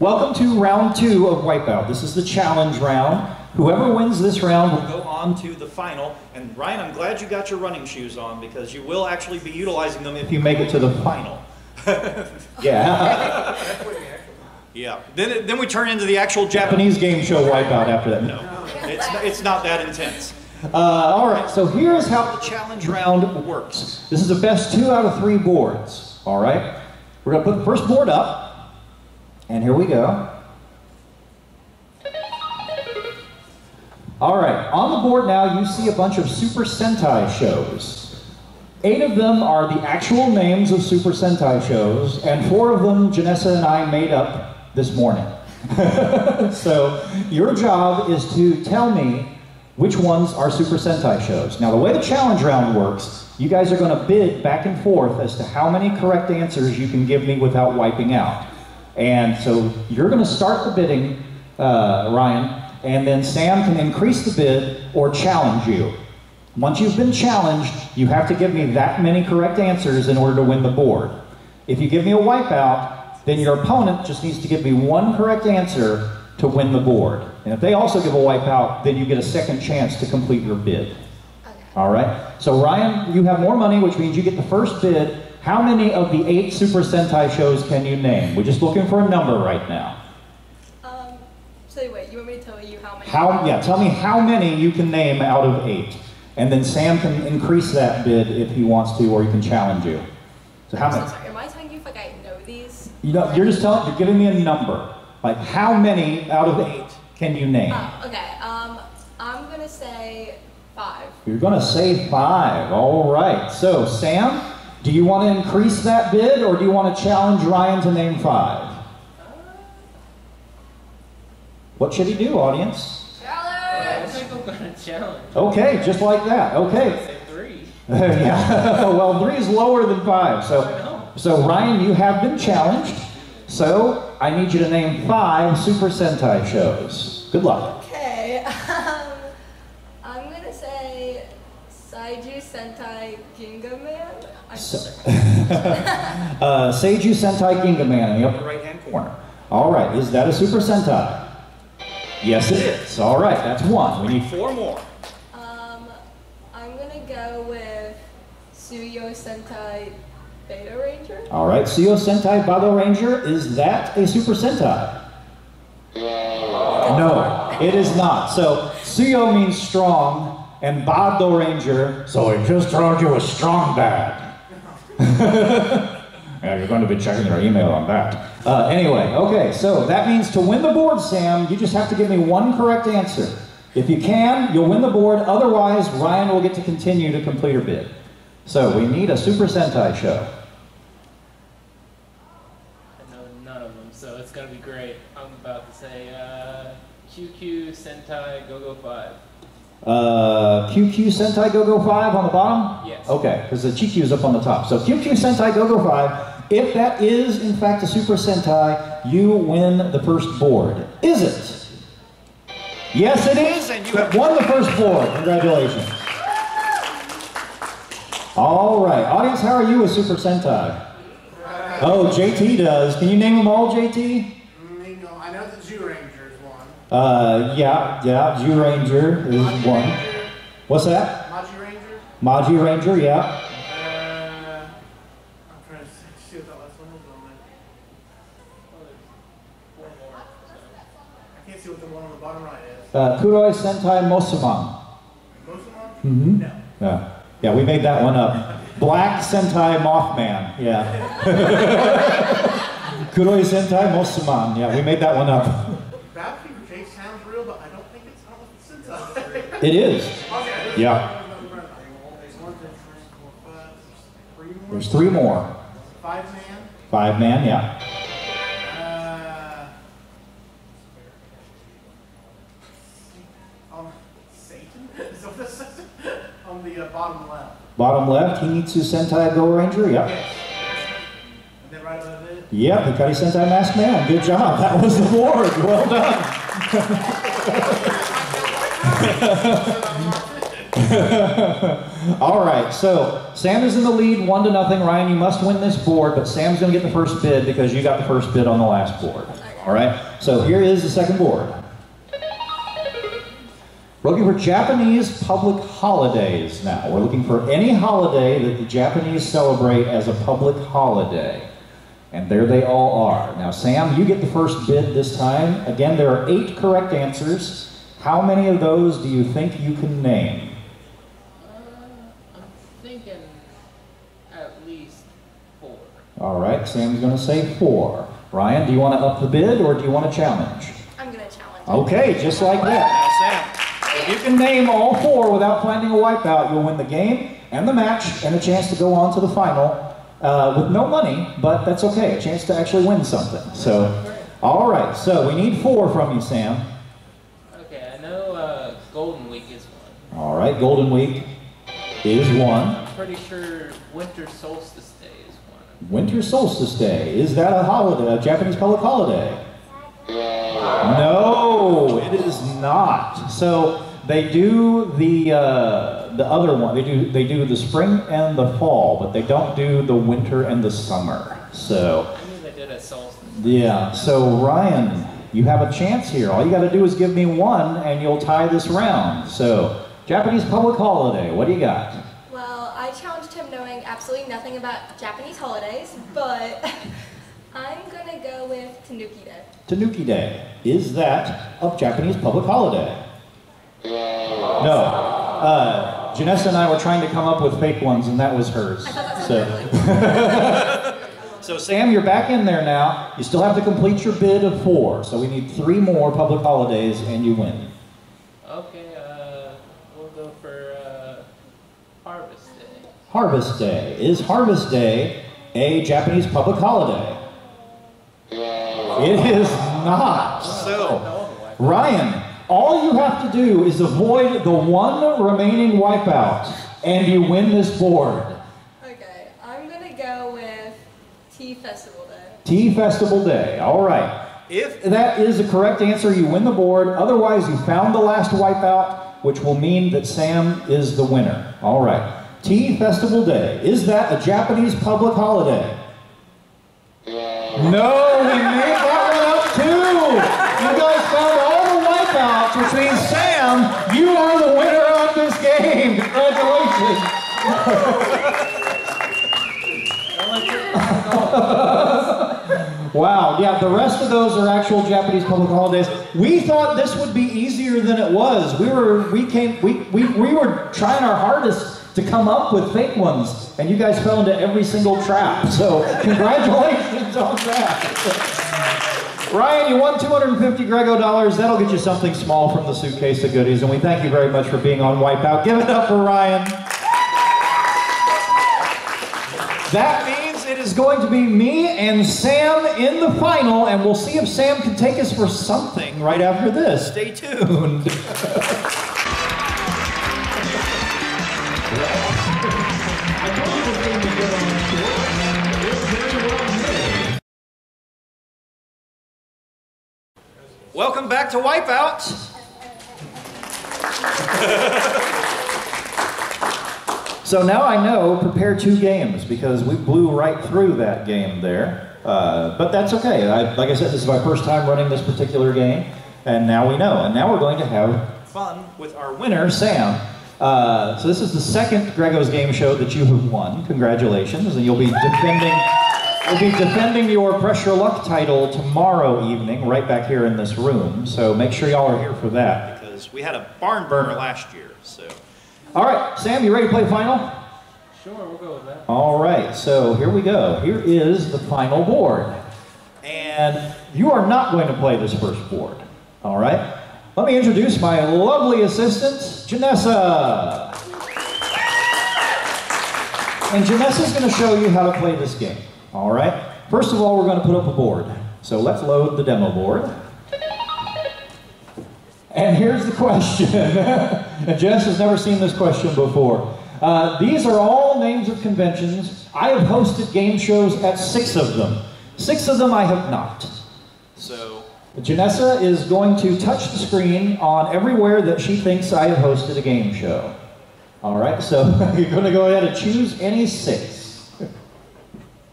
Welcome to round two of Wipeout. This is the challenge round. Whoever wins this round will go on to the final. And Ryan, I'm glad you got your running shoes on because you will actually be utilizing them if you make it to the final. yeah. yeah. Then, it- then we turn into the actual Japanese game show Wipeout after that. No, it's, it's not that intense. Uh, all right, so here's how the challenge round works. This is the best two out of three boards. All right, we're gonna put the first board up, and here we go. All right, on the board now you see a bunch of Super Sentai shows. Eight of them are the actual names of Super Sentai shows, and four of them Janessa and I made up this morning. so your job is to tell me which ones are Super Sentai shows. Now the way the challenge round works, you guys are going to bid back and forth as to how many correct answers you can give me without wiping out. And so you're going to start the bidding, uh, Ryan, and then Sam can increase the bid or challenge you. Once you've been challenged, you have to give me that many correct answers in order to win the board. If you give me a wipeout, then your opponent just needs to give me one correct answer to win the board. And if they also give a wipeout, then you get a second chance to complete your bid. Okay. All right? So Ryan, you have more money, which means you get the first bid. How many of the eight Super Sentai shows can you name? We're just looking for a number right now. Um, so wait, you want me to tell you how many? How, yeah, tell me how many you can name out of eight. And then Sam can increase that bid if he wants to, or he can challenge you. So how I'm so many? sorry. Am I telling you if like I know these? You know, you're just telling, you're giving me a number. Like how many out of eight can you name? Oh, okay. Um, I'm gonna say five. You're gonna say five, all right. So Sam, do you want to increase that bid, or do you want to challenge Ryan to name five? What should he do, audience? I think I'm gonna challenge. Okay, just like that. Okay. Three. yeah. well, three is lower than five. So, so Ryan, you have been challenged. So I need you to name five Super Sentai shows. Good luck. Okay. Um, I'm gonna say Saiju Sentai Ginga Man. I'm S- uh, Seiju Sentai Ginga Man in the upper right hand corner. All right, is that a Super Sentai? Yes, it is. All right, that's one. We need four more. Um, I'm gonna go with Suyo Sentai Beta Ranger. All right, Seo Sentai Bado Ranger, is that a Super Sentai? No, it is not. So, Suyo means strong, and Bado Ranger, so I just told you a strong bad. yeah, you're going to be checking your email on that. Uh, anyway, okay, so that means to win the board, Sam, you just have to give me one correct answer. If you can, you'll win the board. Otherwise, Ryan will get to continue to complete her bid. So, we need a Super Sentai show. I know none of them, so it's gonna be great. I'm about to say uh, QQ Sentai Go Go 5. Uh, QQ Sentai Go-Go 5 on the bottom? Yes. Okay, because the GQ is up on the top. So QQ Sentai Go-Go 5, if that is in fact a Super Sentai, you win the first board. Is it? Yes, it is, and you have won the first board. Congratulations. All right, audience, how are you with Super Sentai? Oh, JT does. Can you name them all, JT? Mm, you know, I know the Zyuranger is one. Uh, yeah, yeah, Zyuranger is Maji one. Ranger, What's that? Maji Ranger. Maji Ranger, yeah. Uh, I'm trying to see what that last one is on there. Four more. I can't see what the one on the bottom right is. Uh, Kuroi Sentai Mosaman. Them? Mm-hmm. No. Yeah. yeah, we made that one up. Black Sentai Mothman. Yeah. Kuroi Sentai Mosaman. Yeah, we made that one up. Battle Fever J sounds real, but I don't think it's I don't know if it's Sentai. It is. Yeah. There's three, more. Five man. Five man, yeah. On the bottom left. Bottom left, Himitsu Sentai Go Ranger. Yep. Yes. And then right above it. Yep, Hikari Sentai Masked Man. Good job. That was the board. Well done. All right, so Sam is in the lead, one to nothing. Ryan, you must win this board, but Sam's going to get the first bid because you got the first bid on the last board. All right, so here is the second board. We're looking for Japanese public holidays now. We're looking for any holiday that the Japanese celebrate as a public holiday. And there they all are. Now, Sam, you get the first bid this time. Again, there are eight correct answers. How many of those do you think you can name? Uh, I'm thinking at least four. All right, Sam's going to say four. Ryan, do you want to up the bid or do you want to challenge? I'm gonna challenge. Okay, just like that. Now, Sam, if you can name all four without finding a wipeout, you'll win the game and the match and a chance to go on to the final uh, with no money, but that's okay. A chance to actually win something. So, all right, so we need four from you, Sam. Okay, I know uh, Golden Week is one. All right, Golden Week is one. I'm pretty sure Winter Solstice Day is one. Winter Solstice Day. Is that a holiday, a Japanese public holiday? No, it is not. So they do the uh, the other one. They do they do the spring and the fall, but they don't do the winter and the summer. So I knew they did a solstice. yeah. So Ryan, you have a chance here. All you got to do is give me one, and you'll tie this round. So Japanese public holiday. What do you got? Well, I challenged him knowing absolutely nothing about Japanese holidays, but I'm gonna go with Tanuki Day. Tanuki Day. Is that a Japanese public holiday? No. Uh, Janessa and I were trying to come up with fake ones, and that was hers. I thought that So, so Sam, you're back in there now. You still have to complete your bid of four. So we need three more public holidays, and you win. Okay, uh, we'll go for uh, Harvest Day. Harvest Day. Is Harvest Day a Japanese public holiday? It is not. So, Ryan, all you have to do is avoid the one remaining wipeout, and you win this board. Okay, I'm gonna go with Tea Festival Day. Tea Festival Day. All right. If that is the correct answer, you win the board. Otherwise, you found the last wipeout, which will mean that Sam is the winner. All right. Tea Festival Day. Is that a Japanese public holiday? No, we made that one up too. You guys found all the wipeouts, which means Sam, you are the winner of this game. Congratulations. Wow, yeah, the rest of those are actual Japanese public holidays. We thought this would be easier than it was. We were we came we, we, we were trying our hardest to come up with fake ones, and you guys fell into every single trap. So congratulations on that. Ryan, you won 250 Greggo dollars. That'll get you something small from the suitcase of goodies, and we thank you very much for being on Wipeout. Give it up for Ryan. That means it is going to be me and Sam in the final, and we'll see if Sam can take us for something right after this. Stay tuned. Welcome back to Wipeout. So now I know prepare two games because we blew right through that game there. Uh, but that's okay. I, like I said, this is my first time running this particular game, and now we know. And now we're going to have fun with our winner, Sam. Uh, so this is the second Greggo's Game Show that you have won. Congratulations, and you'll be defending. You'll be defending your Pressure Luck title tomorrow evening, right back here in this room. So make sure y'all are here for that because we had a barn burner last year. So. All right, Sam, you ready to play final? Sure, we'll go with that. All right, so here we go. Here is the final board. And you are not going to play this first board. All right? Let me introduce my lovely assistant, Janessa. And Janessa's going to show you how to play this game. All right? First of all, we're going to put up a board. So let's load the demo board. And here's the question. and Jess has never seen this question before. Uh, these are all names of conventions. I have hosted game shows at six of them. Six of them I have not. So Janessa is going to touch the screen on everywhere that she thinks I have hosted a game show. All right, so you're going to go ahead and choose any six.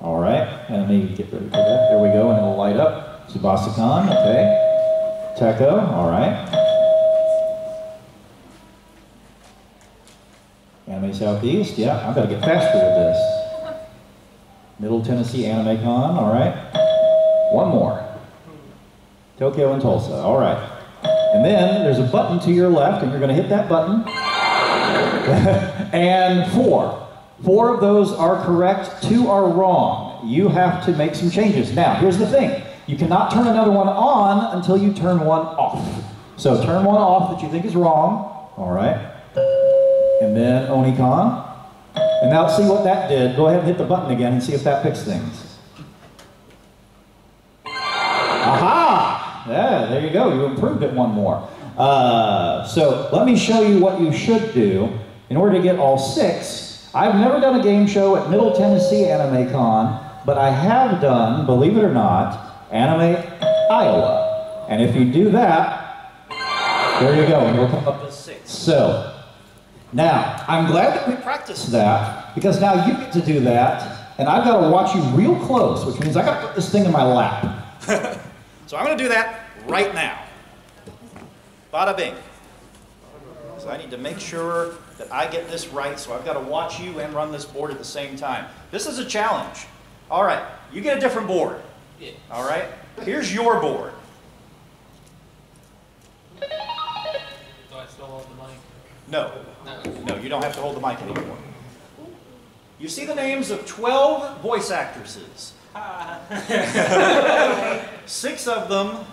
All right, and me get ready for that. There we go, and it'll light up. Tsubasacon, okay. Tekko, all right. Anime Southeast, yeah, I've got to get faster with this. Middle Tennessee Anime Con, all right. One more. Tokyo in Tulsa, all right. And then there's a button to your left, and you're going to hit that button. and four. Four of those are correct, two are wrong. You have to make some changes. Now, here's the thing. You cannot turn another one on until you turn one off. So turn one off that you think is wrong, all right? And then Onicon. And now see what that did. Go ahead and hit the button again and see if that fixed things. Aha! Yeah, there you go. You improved it one more. Uh, so let me show you what you should do in order to get all six. I've never done a game show at Middle Tennessee Anime Con, but I have done, believe it or not, Anime Iowa. And if you do that, there you go. and You'll come up to six. So now, I'm glad that we practiced that because now you get to do that, and I've got to watch you real close, which means I got to put this thing in my lap. so I'm going to do that right now. Bada bing. So I need to make sure that I get this right, so I've got to watch you and run this board at the same time. This is a challenge. All right, you get a different board. Yeah. All right, here's your board. Do I still hold the mic? No, No. no, you don't have to hold the mic anymore. You see the names of 12 voice actresses. Six of them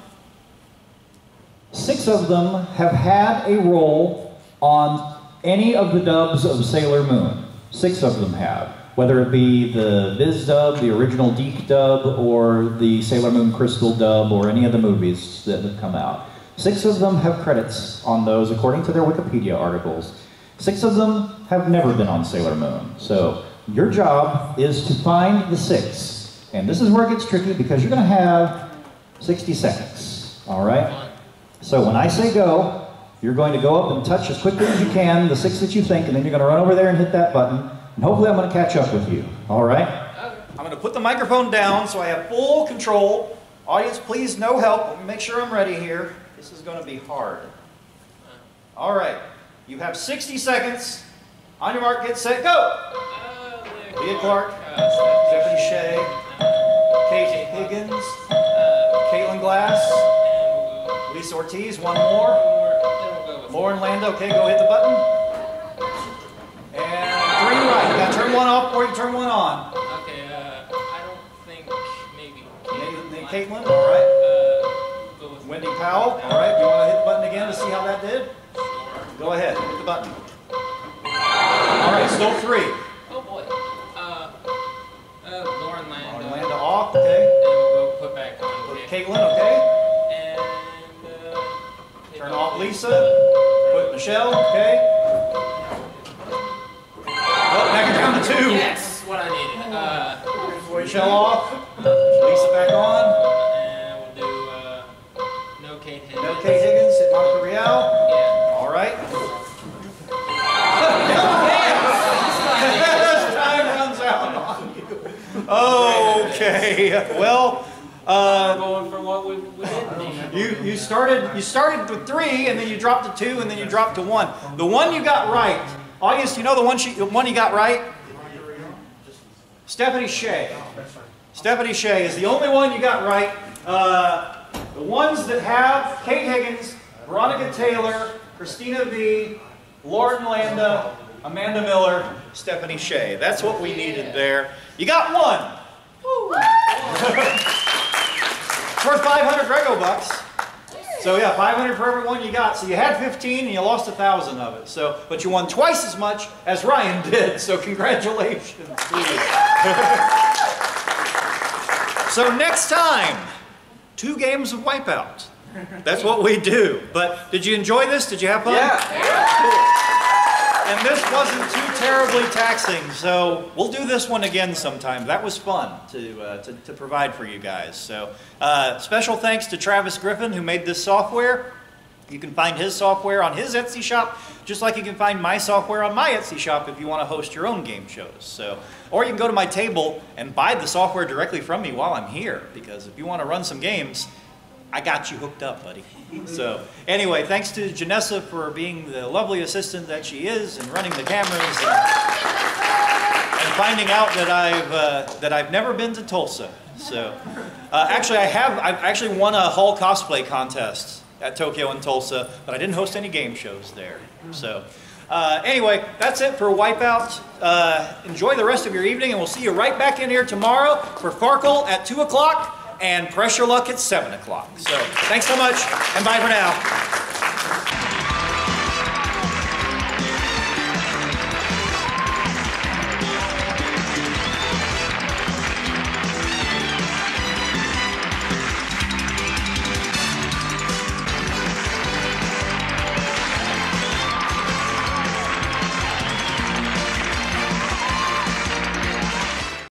Six of them have had a role on any of the dubs of Sailor Moon. Six of them have. Whether it be the Viz dub, the original DIC dub, or the Sailor Moon Crystal dub, or any of the movies that have come out. Six of them have credits on those according to their Wikipedia articles. Six of them have never been on Sailor Moon. So your job is to find the six. And this is where it gets tricky because you're going to have 60 seconds. All right? So when I say go, you're going to go up and touch as quickly as you can the six that you think, and then you're going to run over there and hit that button, and hopefully I'm going to catch up with you. All right? I'm going to put the microphone down so I have full control. Audience, please, no help. Let me make sure I'm ready here. This is going to be hard. All right. You have 60 seconds. On your mark, get set, go! Uh, Leah Clark, Uh, Shea, Kate Higgins, uh, Caitlin Glass, Lisa Ortiz, one more. Lauren Landa, okay, go hit the button. And three right. You gotta turn one off before you turn one on. Okay, uh, I don't think maybe Maybe maybe Caitlin. Caitlin, all right. Uh, go with Wendy Powell, all right. You wanna hit the button again to see how that did? Go ahead, hit the button. All right, still three. Oh boy. Uh, uh, Lauren Land. Lauren Landa off, okay. And we'll go put back on. Caitlin, okay. And uh, Turn off Lisa. Michelle, okay. Oh, now you're down to two. Yes, what I needed. Uh, Michelle off. Lisa back on. and we'll do uh, no Kate Higgins. No Kate Higgins, hit Monica Rial. Yeah. All right. As time runs out on you. Okay. Well, uh, going for what we, we didn't need. you you started you started with three, and then you dropped to two, and then you dropped to one. The one you got right, August. You know the one she, the one you got right. Stephanie Shea. Stephanie Shea is the only one you got right. Uh, the ones that have Kate Higgins, Veronica Taylor, Cristina Vee, Lauren Landa, Amanda Miller, Stephanie Shea. That's what we needed there. You got one. Worth 500 Greggo bucks. So yeah, 500 for every one you got. So you had 15 and you lost a thousand of it. So, but you won twice as much as Ryan did. So congratulations. so next time, two games of Wipeout. That's what we do. But did you enjoy this? Did you have fun? Yeah. And this wasn't too terribly taxing, so we'll do this one again sometime. That was fun to, uh, to, to provide for you guys. So uh, special thanks to Travis Griffin who made this software. You can find his software on his Etsy shop, just like you can find my software on my Etsy shop if you want to host your own game shows. So, or you can go to my table and buy the software directly from me while I'm here, because if you want to run some games, I got you hooked up, buddy. So, anyway, thanks to Janessa for being the lovely assistant that she is and running the cameras and, and finding out that I've uh, that I've never been to Tulsa. So, uh, actually, I have. I've actually won a Hall cosplay contest at Tokyo in Tulsa, but I didn't host any game shows there. So, uh, anyway, that's it for Wipeout. Uh, enjoy the rest of your evening, and we'll see you right back in here tomorrow for Farkle at 2 o'clock and Pressure Luck at 7 o'clock. So, thanks so much, and bye for now.